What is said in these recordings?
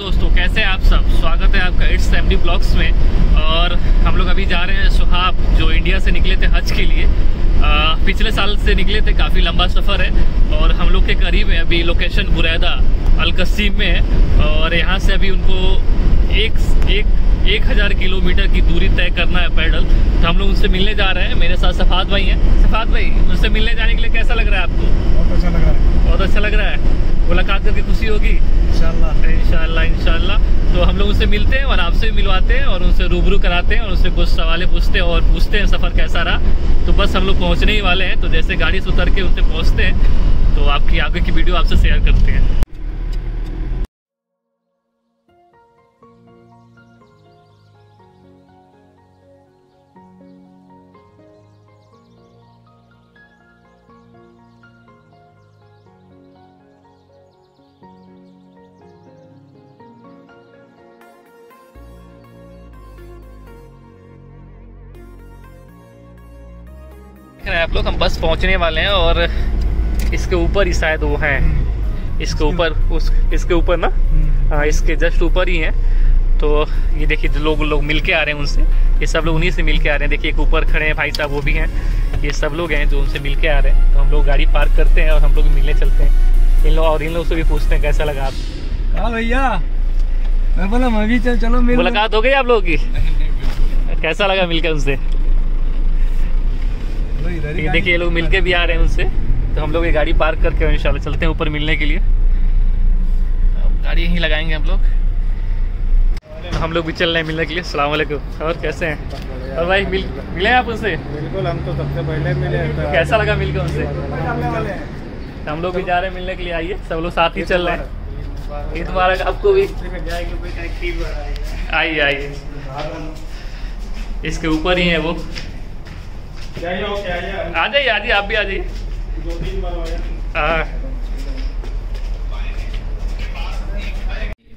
दोस्तों कैसे हैं आप सब? स्वागत है आपका इट्स एमडी ब्लॉग्स में। और हम लोग अभी जा रहे हैं सुहाब जो इंडिया से निकले थे हज के लिए। आ, पिछले साल से निकले थे काफ़ी लंबा सफ़र है। और हम लोग के करीब है अभी लोकेशन बुरैदा अलकसीम में है। और यहाँ से अभी उनको एक एक एक हज़ार किलोमीटर की दूरी तय करना है पैडल। तो हम लोग उनसे मिलने जा रहे हैं। मेरे साथ सफ़ात भाई हैं। सफ़ात भाई उनसे मिलने जाने के लिए कैसा लग रहा है आपको? बहुत अच्छा लग रहा है। बहुत अच्छा लग रहा है। मुलाकात करके खुशी होगी। इनशाला इनशाला तो हम लोग उनसे मिलते हैं और आपसे भी मिलवाते हैं और उनसे रूबरू कराते हैं और उनसे कुछ सवाल पूछते हैं और पूछते हैं सफ़र कैसा रहा। तो बस हम लोग पहुँचने ही वाले हैं। तो जैसे गाड़ी से उतर के उनसे पहुँचते हैं। तो आपकी आगे की वीडियो आपसे शेयर करते हैं। रहे हैं आप लोग हम बस पहुँचने वाले हैं और इसके ऊपर ही शायद वो है। इसके ऊपर उस इसके ऊपर ना? हाँ इसके जस्ट ऊपर ही है। तो ये देखिए जो लोग लोग मिल के आ रहे हैं उनसे ये सब लोग उन्हीं से मिल के आ रहे हैं। देखिए एक ऊपर खड़े हैं भाई साहब वो भी हैं। ये सब लोग हैं जो उनसे मिल के आ रहे हैं। तो हम लोग गाड़ी पार्क करते हैं और हम लोग मिलने चलते हैं। इन लोग और इन लोग से भी पूछते हैं कैसा लगा आप? हाँ भैया। मैं बोला मैं भी चल चलो मुलाकात हो गई आप लोगों की? कैसा लगा मिलकर उनसे? देखिए ये लोग मिलके भी आ रहे हैं उनसे। तो हम लोग ये गाड़ी पार्क करके इंशाल्लाह चलते हैं ऊपर मिलने के लिए। अब गाड़ी यहीं लगाएँगे हम लोग। हम लोग भी चल रहे हैं मिलने के लिए। सलाम वालेकुम। और कैसे हैं? और भाई मिल मिले आप उनसे? बिल्कुल हम तो सबसे पहले मिले तो कैसा लगा मिलकर उनसे? हम लोग भी जा रहे हैं मिलने के लिए। आइए सब लोग साथ ही चल रहे हैं। ईद मुबारक। आपको भी। आइए आइए। इसके ऊपर ही है वो। आ जाइए आ जाइए आप भी आ जाइए हाँ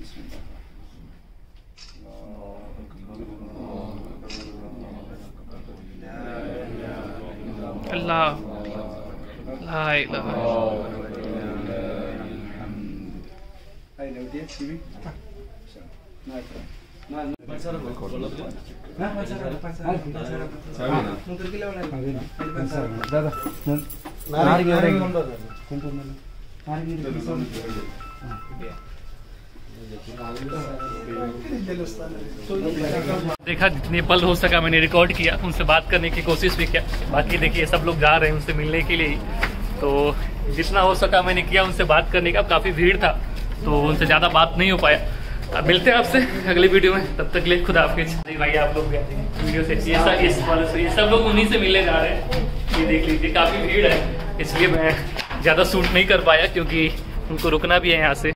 있습니다. Allah. La ilaha. Hai dah dia sini. Nah, nah, pasar apa? Nah, pasar apa? Pasar. Pasar apa? Mungkin kilo lah. Pasar. Dada. Nari nari. Kumpul mana? Nari nari. देखा जितने पल हो सका मैंने रिकॉर्ड किया, उनसे बात करने की कोशिश भी किया। बाकी देखिए, सब लोग जा रहे हैं उनसे मिलने के लिए। तो जितना हो सका मैंने किया उनसे बात करने का। काफ़ी भीड़ था तो उनसे ज़्यादा बात नहीं हो पाया। अब मिलते हैं आपसे अगले वीडियो में। तब तक लिए खुदा हाफिज। भाई, आप लोग वीडियो से ये सब, इस ये सब लोग उन्हीं से मिलने जा रहे हैं। ये देख लीजिए, काफ़ी भीड़ है। इसलिए मैं ज़्यादा शूट नहीं कर पाया, क्योंकि उनको रुकना भी है यहाँ से।